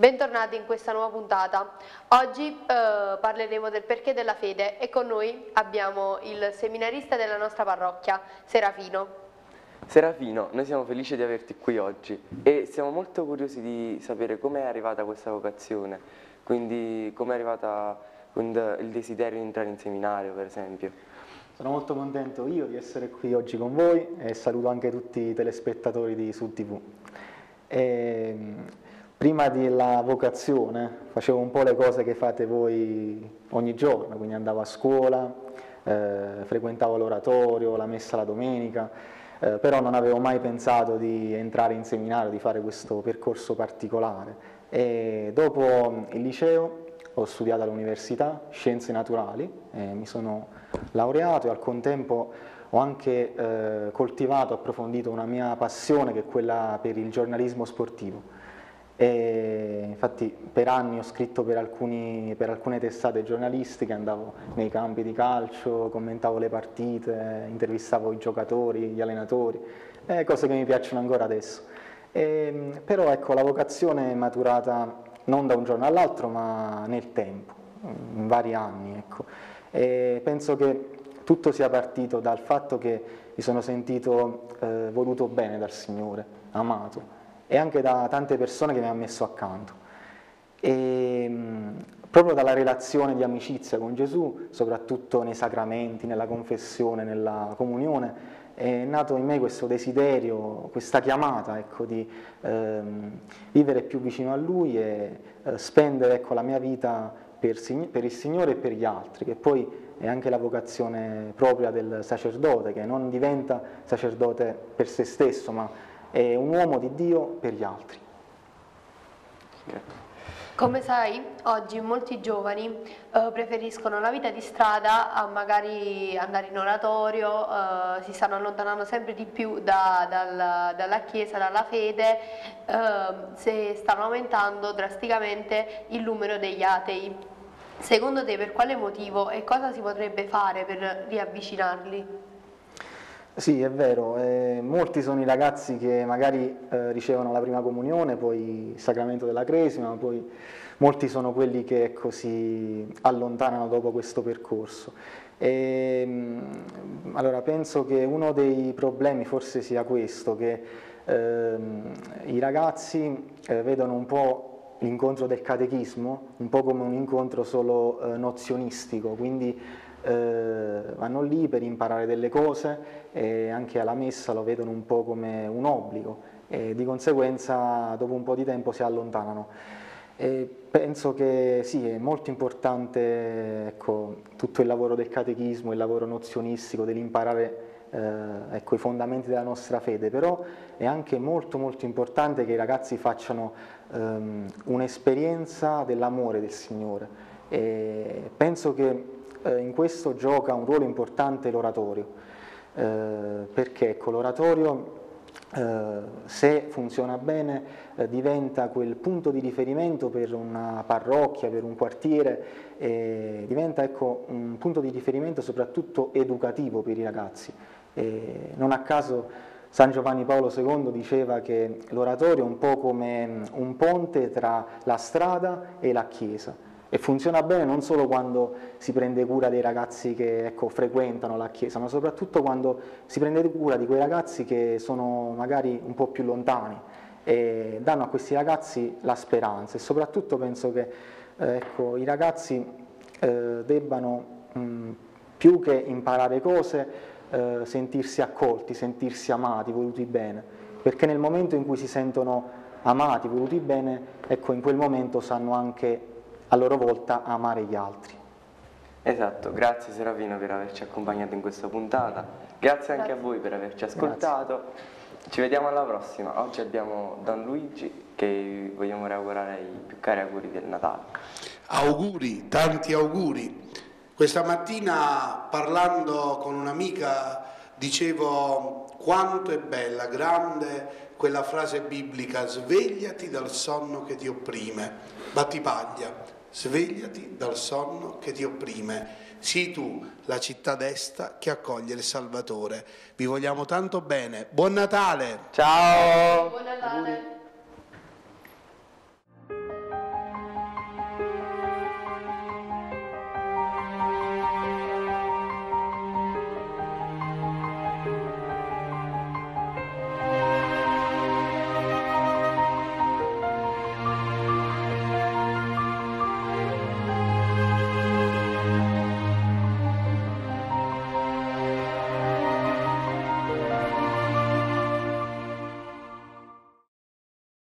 bentornati in questa nuova puntata. Oggi eh, parleremo del perché della fede e con noi abbiamo il seminarista della nostra parrocchia, Serafino. Serafino, noi siamo felici di averti qui oggi e siamo molto curiosi di sapere come è arrivata questa vocazione, quindi come è arrivata il desiderio di entrare in seminario per esempio. Sono molto contento io di essere qui oggi con voi e saluto anche tutti i telespettatori di Sud TV. E, prima della vocazione facevo un po' le cose che fate voi ogni giorno, quindi andavo a scuola, eh, frequentavo l'oratorio, la messa la domenica, eh, però non avevo mai pensato di entrare in seminario, di fare questo percorso particolare. E dopo il liceo ho studiato all'università scienze naturali, mi sono laureato e al contempo ho anche eh, coltivato, approfondito una mia passione che è quella per il giornalismo sportivo. E infatti per anni ho scritto per, alcuni, per, alcune testate giornalistiche, andavo nei campi di calcio, commentavo le partite, intervistavo i giocatori, gli allenatori, eh, cose che mi piacciono ancora adesso. E, però ecco, la vocazione è maturata non da un giorno all'altro ma nel tempo, in vari anni. Ecco. E penso che tutto sia partito dal fatto che mi sono sentito eh, voluto bene dal Signore, amato e anche da tante persone che mi hanno messo accanto. E, mh, proprio dalla relazione di amicizia con Gesù, soprattutto nei sacramenti, nella confessione, nella comunione, è nato in me questo desiderio, questa chiamata ecco, di ehm, vivere più vicino a Lui e eh, spendere ecco, la mia vita per, per, il Signore e per gli altri, che poi è anche la vocazione propria del sacerdote, che non diventa sacerdote per se stesso, ma è un uomo di Dio per gli altri. Come sai, oggi molti giovani eh, preferiscono la vita di strada a magari andare in oratorio, eh, si stanno allontanando sempre di più da, dal, dalla Chiesa, dalla fede, eh, se stanno aumentando drasticamente il numero degli atei. Secondo te per quale motivo e cosa si potrebbe fare per riavvicinarli? Sì, è vero, eh, molti sono i ragazzi che magari eh, ricevono la prima comunione, poi il sacramento della cresima, poi molti sono quelli che ecco, si allontanano dopo questo percorso. E, ehm, allora penso che uno dei problemi forse sia questo, che eh, i ragazzi eh, vedono un po' l'incontro del catechismo un po' come un incontro solo eh, nozionistico, quindi eh, vanno lì per imparare delle cose e anche alla messa lo vedono un po' come un obbligo e di conseguenza dopo un po' di tempo si allontanano. E penso che sì, è molto importante ecco, tutto il lavoro del catechismo, il lavoro nozionistico, dell'imparare eh, ecco, i fondamenti della nostra fede, però è anche molto molto importante che i ragazzi facciano ehm, un'esperienza dell'amore del Signore. E penso che eh, in questo gioca un ruolo importante l'oratorio, eh, perché? Ecco, l'oratorio eh, se funziona bene eh, diventa quel punto di riferimento per una parrocchia, per un quartiere, eh, diventa ecco, un punto di riferimento soprattutto educativo per i ragazzi. non a caso San Giovanni Paolo II diceva che l'oratorio è un po' come mm, un ponte tra la strada e la chiesa e funziona bene non solo quando si prende cura dei ragazzi che ecco, frequentano la chiesa, ma soprattutto quando si prende cura di quei ragazzi che sono magari un po' più lontani e danno a questi ragazzi la speranza. E soprattutto penso che eh, ecco, i ragazzi eh, debbano mh, più che imparare cose eh, sentirsi accolti, sentirsi amati, voluti bene, perché nel momento in cui si sentono amati, voluti bene, ecco in quel momento sanno anche a loro volta amare gli altri. Esatto, grazie Serafino per averci accompagnato in questa puntata, grazie anche grazie. a voi per averci ascoltato, grazie. ci vediamo alla prossima, oggi abbiamo Don Luigi che vogliamo augurare i più cari auguri del Natale. Auguri, tanti auguri. Questa mattina parlando con un'amica dicevo quanto è bella, grande quella frase biblica, svegliati dal sonno che ti opprime, battipaglia svegliati dal sonno che ti opprime. Sii tu la città d'esta che accoglie il Salvatore. Vi vogliamo tanto bene. Buon Natale! Ciao! Buon Natale!